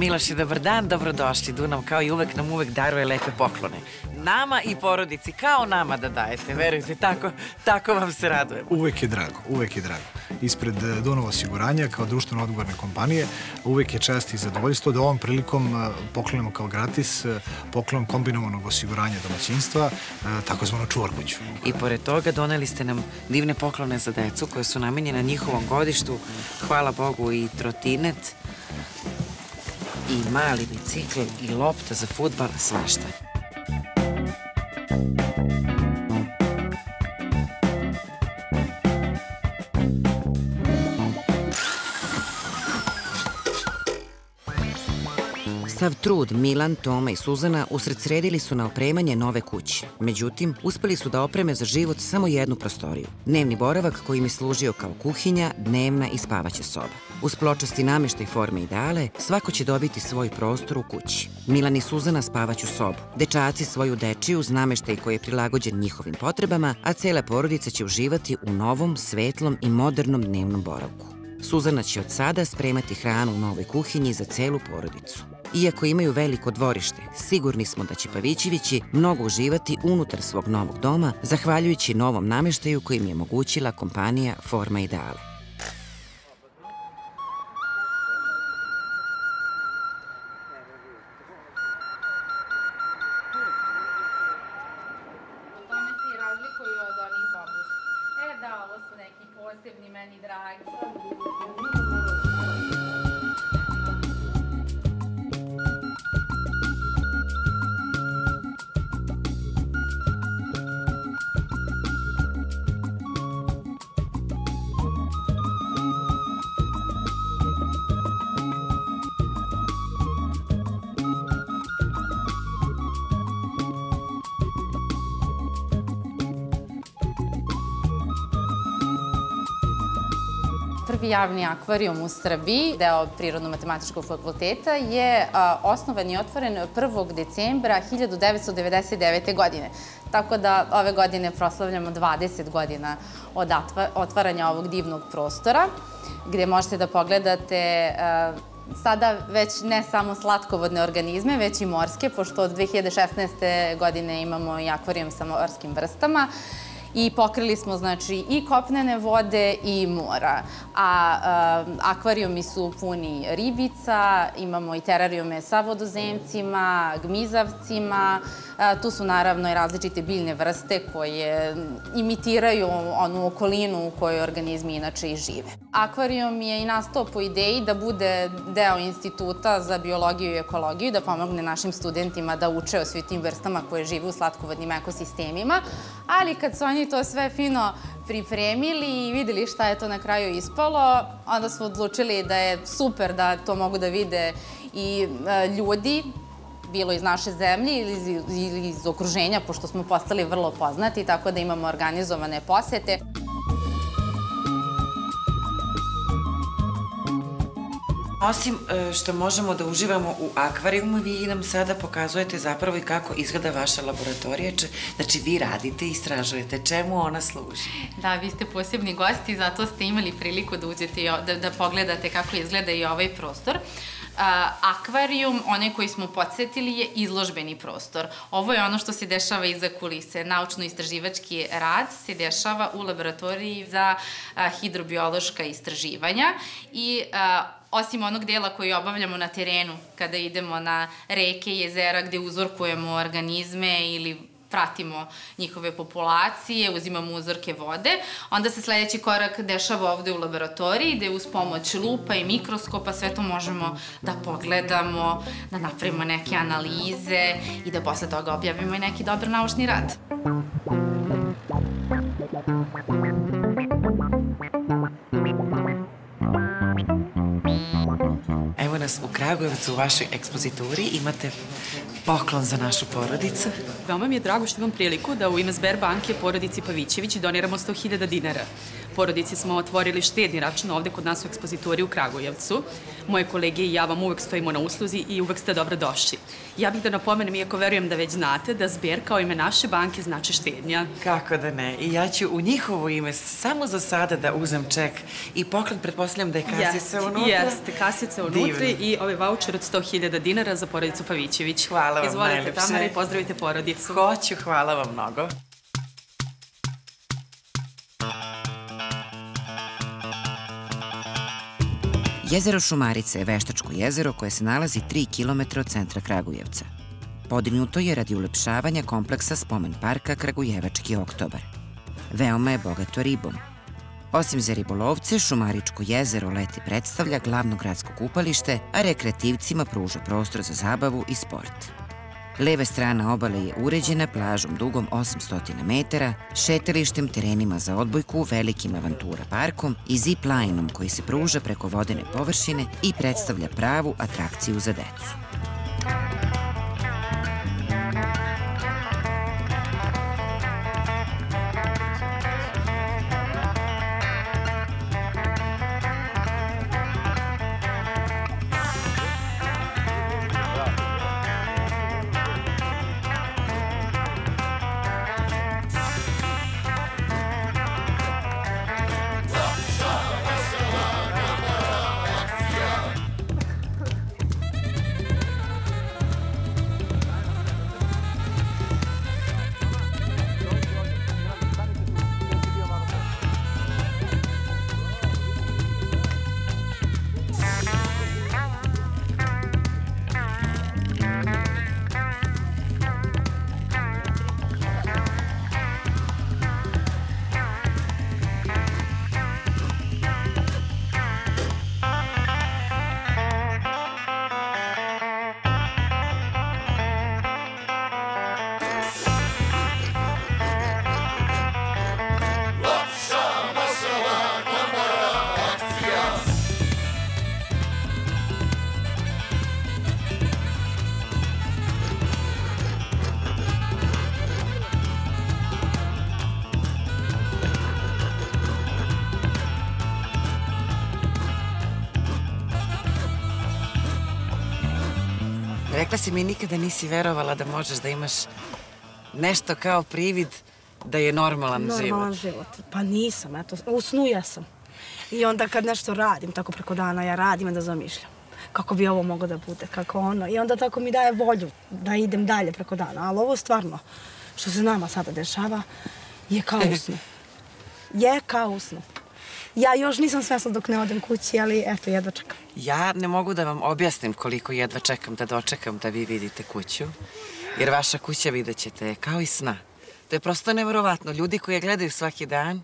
Speaker 7: Miloše, dobar dan, dobrodošli. Dunav kao i uvek nam uvek daruje lepe poklone. Nama i porodici, kao nama da dajete, verujte, tako, tako vam se radujemo.
Speaker 22: Uvek je drago, uvek je drago. Ispred e, Dunav osiguranja kao društveno odgovorne kompanije uvek je čast i zadovoljstvo da ovom prilikom e, poklonimo kao gratis e, poklon kombinovanog osiguranja domaćinstva, takozvano čuvar kuću.
Speaker 7: I pored toga doneli ste nam divne poklone za decu koje su namenjene njihovom godištu. Hvala Bogu i trotinet, i mali bicikl, i lopta za futbal, svašta. Sav trud Milan, Toma i Suzana usredsredili su na opremanje nove kuće. Međutim, uspeli su da opreme za život samo jednu prostoriju. Dnevni boravak koji je služio kao kuhinja, dnevna i spavaća soba. Uz pločasti nameštaj forme ideale, svako će dobiti svoj prostor u kući. Milan i Suzana spavaću sobu. Dečaci svoju dečiju uz nameštaj koji je prilagođen njihovim potrebama, a cela porodica će uživati u novom, svetlom i modernom dnevnom boravku. Suzana će od sada spremati hranu u novoj kuhinji za celu porodicu. Iako imaju veliko dvorište, sigurni smo da će Pavićevići mnogo uživati unutar svog novog doma, zahvaljujući novom nameštaju koji im je omogućila kompanija Forma Ideale.
Speaker 23: Javni akvarijum u Srbiji, deo Prirodno-matematičkog fakulteta, je osnovan i otvoren 1. decembra 1999. godine. Tako da ove godine proslavljamo 20 godina od otvaranja ovog divnog prostora, gde možete da pogledate sada već ne samo slatkovodne organizme, već i morske, pošto od 2016. godine imamo i akvarijum sa morskim vrstama i pokrili smo znači i kopnene vode i mora. A, a akvarijumi su puni ribica, imamo i terarijume sa vodozemcima, gmizavcima, tu su naravno i različite biljne vrste koje imitiraju onu okolinu u kojoj organizmi inače i žive. Akvarijum je i nastao po ideji da bude deo instituta za biologiju i ekologiju, da pomogne našim studentima da uče o svim tim vrstama koje žive u slatkovodnim ekosistemima, ali kad su oni to sve fino pripremili i videli šta je to na kraju ispalo, onda smo odlučili da je super da to mogu da vide i e, ljudi, bilo iz naše zemlje ili iz, ili iz okruženja, pošto smo postali vrlo poznati, tako da imamo organizovane posete.
Speaker 7: Osim e, što možemo da uživamo u akvarijumu, vi nam sada pokazujete zapravo i kako izgleda vaša laboratorija. Znači, vi radite i istražujete. Čemu ona služi?
Speaker 23: Da, vi ste posebni gosti, zato ste imali priliku da uđete i da, da pogledate kako izgleda i ovaj prostor. A, akvarijum, onaj koji smo podsjetili, je izložbeni prostor. Ovo je ono što se dešava iza kulise. Naučno-istraživački rad se dešava u laboratoriji za a, hidrobiološka istraživanja i osim onog dela koji obavljamo na terenu, kada idemo na reke, jezera gde uzorkujemo organizme ili pratimo njihove populacije, uzimamo uzorke vode. Onda se sledeći korak dešava ovde u laboratoriji, gde uz pomoć lupa i mikroskopa sve to možemo da pogledamo, da napravimo neke analize i da posle toga objavimo i neki dobar naučni rad.
Speaker 7: Evo nas u Kragujevcu u vašoj ekspozituri. Imate poklon za našu porodicu.
Speaker 24: Veoma mi je drago što imam priliku da u ime Sberbanke porodici Pavićević doniramo 100.000 dinara. Porodici smo otvorili štedni račun ovde kod nas u ekspozituri u Kragujevcu. Moje kolege i ja vam uvek stojimo na usluzi i uvek ste dobro došli. Ja bih da napomenem, iako verujem da već znate, da Sber kao ime naše banke znači štednja.
Speaker 7: Kako da ne? I ja ću u njihovo ime samo za sada da uzem ček i poklon, pretpostavljam da je kasica
Speaker 24: Jeste,
Speaker 7: unutra.
Speaker 24: Jeste, kasica unutra i ovaj voucher od 100.000 dinara za porodicu Pavićević.
Speaker 7: Hvala vam
Speaker 24: Izvolite,
Speaker 7: najlepše.
Speaker 24: Tamara, i pozdravite porodicu.
Speaker 7: Hoću, hvala vam mnogo. Jezero Šumarice je veštačko jezero koje se nalazi 3 km od centra Kragujevca. Podignuto je radi ulepšavanja kompleksa spomen parka Kragujevački oktobar. Veoma je bogato ribom. Osim za ribolovce, Šumaričko jezero leti predstavlja glavno gradsko kupalište, a rekreativcima pruža prostor za zabavu i sport. Leva strana obale je uređena plažom dugom 800 metara, šetalištem, terenima za odbojku, velikim avantura parkom i zip lineom koji se pruža preko vodene površine i predstavlja pravu atrakciju za decu. Rekla si mi nikada nisi verovala da možeš da imaš nešto kao privid da je normalan,
Speaker 25: Normalan
Speaker 7: život.
Speaker 25: život. Pa nisam, eto, u snu jesam. I onda kad nešto radim, tako preko dana, ja radim da zamišljam kako bi ovo moglo da bude, kako ono. I onda tako mi daje volju da idem dalje preko dana. Ali ovo stvarno, što se nama sada dešava, je kao u snu. Je kao u snu. Ja još nisam svesna dok ne odem kući, ali eto, jedva čekam.
Speaker 7: Ja ne mogu da vam objasnim koliko jedva čekam da dočekam da vi vidite kuću, jer vaša kuća vidjet ćete kao i sna. To je prosto neverovatno. Ljudi koji je gledaju svaki dan,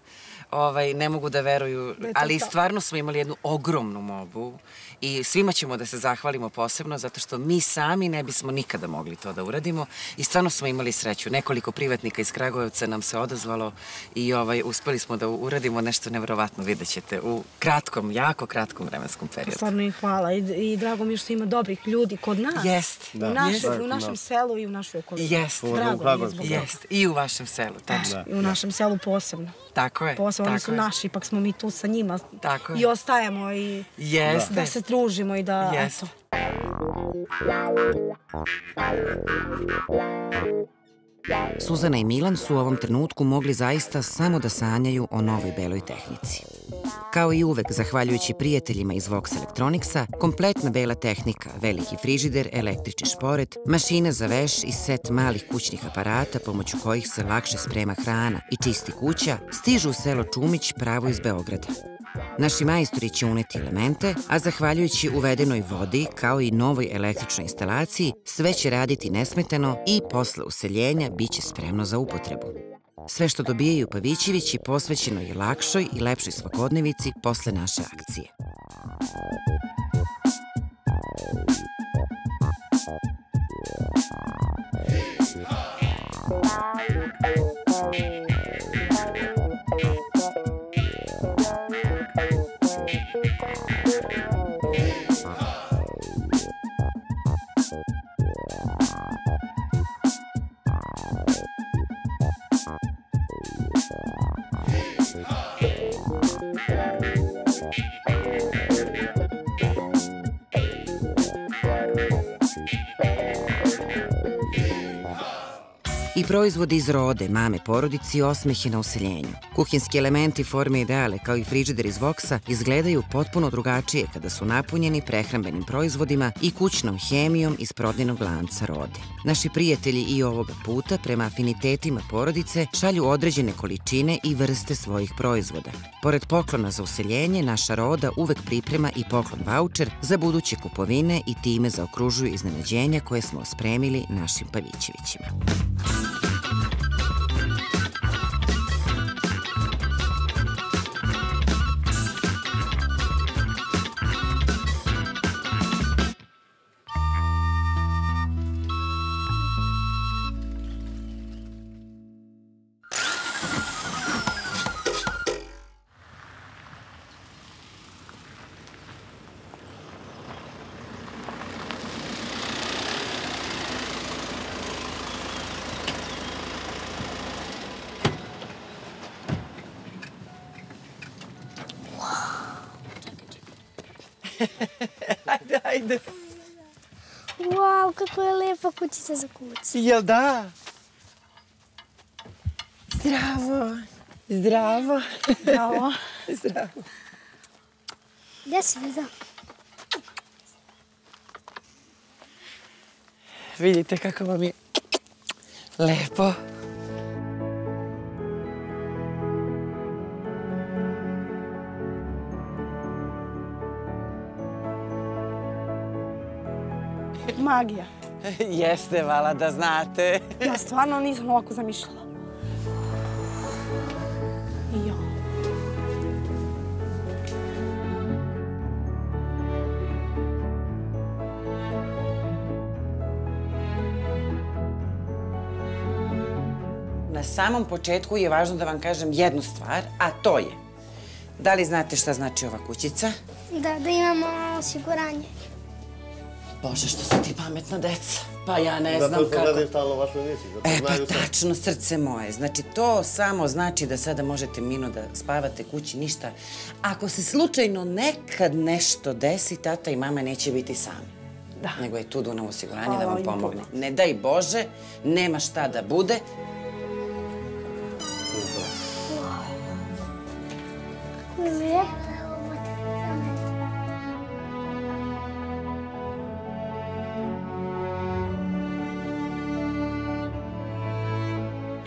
Speaker 7: ovaj, ne mogu da veruju.
Speaker 2: Da
Speaker 7: Ali stvarno smo imali jednu ogromnu mobu i svima ćemo da se zahvalimo posebno zato što mi sami ne bismo nikada mogli to da uradimo i stvarno smo imali sreću. Nekoliko privatnika iz Kragujevca nam se odazvalo i ovaj, uspeli smo da uradimo nešto nevrovatno, vidjet ćete, u kratkom, jako kratkom vremenskom periodu.
Speaker 2: Stvarno im hvala i, i drago mi je što ima dobrih ljudi kod nas.
Speaker 7: Jest.
Speaker 2: U,
Speaker 7: Da.
Speaker 2: našem,
Speaker 7: Jest.
Speaker 2: u našem
Speaker 7: Da.
Speaker 2: selu i u našoj okolini.
Speaker 7: Jest.
Speaker 2: Drago mi je zbog.
Speaker 7: Jest. I u vašem selu, tačno.
Speaker 2: I u našem selu posebno.
Speaker 7: Tako je.
Speaker 2: Posebno, oni su
Speaker 7: je.
Speaker 2: naši, ipak smo mi tu sa njima.
Speaker 7: Tako.
Speaker 2: I ostajemo i
Speaker 7: Jeste.
Speaker 2: da se družimo i da,
Speaker 7: Jeste.
Speaker 2: eto.
Speaker 7: Suzana i Milan su u ovom trenutku mogli zaista samo da sanjaju o novoj beloj tehnici. Kao i uvek, zahvaljujući prijateljima iz Vox Electronicsa, kompletna bela tehnika, veliki frižider, električni šporet, mašine za veš i set malih kućnih aparata pomoću kojih se lakše sprema hrana i čisti kuća, stižu u selo Čumić pravo iz Beograda. Naši majstori će uneti elemente, a zahvaljujući uvedenoj vodi, kao i novoj električnoj instalaciji, sve će raditi nesmetano i posle useljenja bit će spremno za upotrebu. Sve što dobijaju Pavićevići posvećeno je lakšoj i lepšoj svakodnevici posle naše akcije. I proizvodi iz rode, mame porodici i osmehe na useljenju. Kuhinski elementi forme ideale, kao i frižider iz Voxa, izgledaju potpuno drugačije kada su napunjeni prehrambenim proizvodima i kućnom hemijom iz prodajnog lanca rode. Naši prijatelji i ovoga puta, prema afinitetima porodice, šalju određene količine i vrste svojih proizvoda. Pored poklona za useljenje, naša roda uvek priprema i poklon voucher za buduće kupovine i time zaokružuju iznenađenja koje smo spremili našim Pavićevićima. Ajde, ajde.
Speaker 5: Wow, kako je lepa kućica za kući.
Speaker 7: Jel da? Zdravo. Zdravo.
Speaker 2: Zdravo.
Speaker 7: Zdravo.
Speaker 5: Gdje si deda?
Speaker 7: Vidite kako vam je lepo.
Speaker 2: Magija.
Speaker 7: Jeste, vala da znate.
Speaker 2: Ja stvarno nisam ovako zamišljala. Ja.
Speaker 7: Na samom početku je važno da vam kažem jednu stvar, a to je da li znate šta znači ova kućica?
Speaker 5: Da, da imamo osiguranje.
Speaker 7: Bože, što su ti pametna deca. Pa ja ne
Speaker 3: Zato
Speaker 7: znam
Speaker 3: što
Speaker 7: kako.
Speaker 3: gledaju stalno vašu emisiju. Zato
Speaker 7: E, pa tačno, srce moje. Znači, to samo znači da sada možete mirno da spavate kući, ništa. Ako se slučajno nekad nešto desi, tata i mama neće biti sami.
Speaker 2: Da.
Speaker 7: Nego je tu Dunav osiguranje da vam pomogne. Ne daj Bože, nema šta da bude.
Speaker 5: Kako je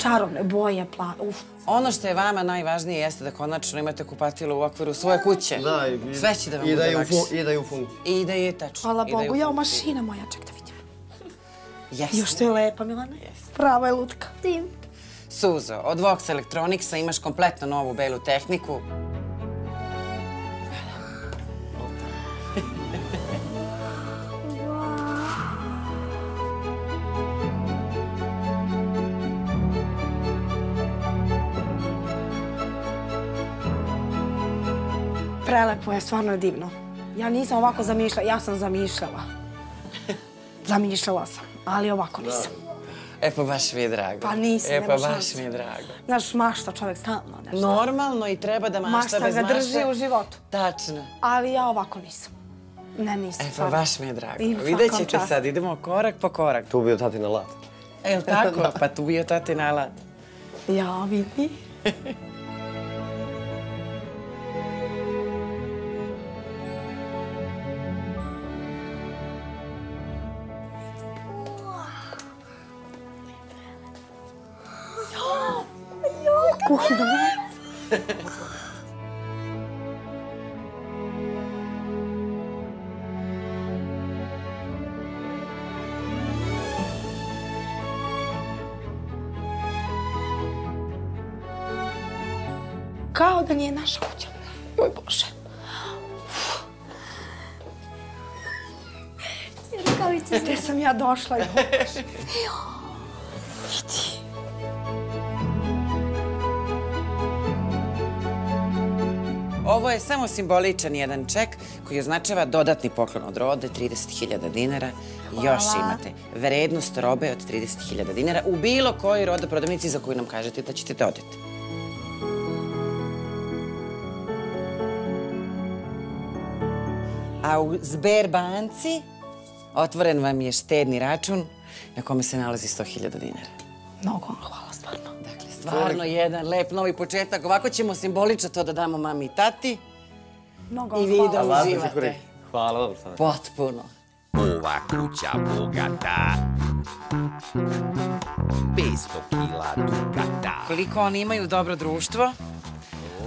Speaker 2: Čarovne boje, pla... Uf.
Speaker 7: Ono što je vama najvažnije jeste da konačno imate kupatilo u okviru svoje kuće.
Speaker 3: Da, i-
Speaker 7: Sve će da vam
Speaker 3: i da
Speaker 7: bude lakše.
Speaker 3: i da je u funkciji.
Speaker 7: I da je tačno.
Speaker 2: Hvala
Speaker 7: da
Speaker 2: Bogu, ja,
Speaker 7: funkciji.
Speaker 2: mašina moja, ček da vidim.
Speaker 7: Jeste.
Speaker 2: Još što je lepa, Milana. Prava je lutka.
Speaker 5: Tim.
Speaker 7: Suzo, od Vox Electronicsa imaš kompletno novu belu tehniku.
Speaker 2: Prelepo je, stvarno je divno. Ja nisam ovako zamišljala, ja sam zamišljala. Zamišljala sam, ali ovako nisam.
Speaker 7: E pa baš mi je drago.
Speaker 2: Pa nisam,
Speaker 7: E pa baš mi je drago.
Speaker 2: Znaš, mašta čovjek stalno nešto.
Speaker 7: Normalno i treba da mašta,
Speaker 2: Mašta
Speaker 7: bez
Speaker 2: ga
Speaker 7: mašte.
Speaker 2: drži u životu.
Speaker 7: Tačno.
Speaker 2: Ali ja ovako nisam. Ne, nisam.
Speaker 7: E pa baš mi je drago. Vidjet ćete sad, idemo korak po korak.
Speaker 26: Tu bio tati na lat.
Speaker 7: E, jel tako? Pa tu bio tati na alat.
Speaker 2: Ja, vidi. Kao da nije naša kuća. Joj Bože.
Speaker 5: Rukavice
Speaker 2: Gde sam ja došla? Joj Bože. Vidi.
Speaker 7: Ovo je samo simboličan jedan ček koji označava dodatni poklon od rode, 30.000 dinara. I još
Speaker 2: Hvala.
Speaker 7: imate vrednost robe od 30.000 dinara u bilo kojoj roda prodavnici za koju nam kažete da ćete da A u Sberbanci otvoren vam je štedni račun na kome se nalazi 100.000 dinara.
Speaker 2: Mnogo vam hvala, stvarno.
Speaker 7: Stvarno jedan lep novi početak. Ovako ćemo simbolično to da damo mami i tati.
Speaker 2: Mnogo
Speaker 7: I
Speaker 2: vam
Speaker 7: vi
Speaker 2: hvala.
Speaker 7: da uživate.
Speaker 26: Hvala vam sad.
Speaker 7: Potpuno.
Speaker 3: Ova kuća bogata 500 kila dukata
Speaker 7: Koliko oni imaju dobro društvo,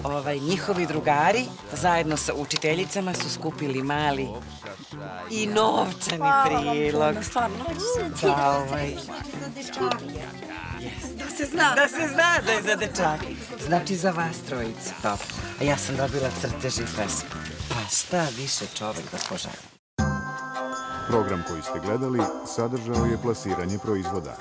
Speaker 7: ovaj, njihovi drugari zajedno sa učiteljicama su skupili mali i novčani
Speaker 2: Hvala vam
Speaker 7: prilog.
Speaker 2: puno, stvarno.
Speaker 7: Da, ovaj,
Speaker 2: Da se zna.
Speaker 7: da se zna da je za dečake. Znači za vas trojicu. Dobro. A ja sam dobila crtež i pesmu. Pa šta više čovek da poželi?
Speaker 27: Program koji ste gledali sadržao je plasiranje proizvoda.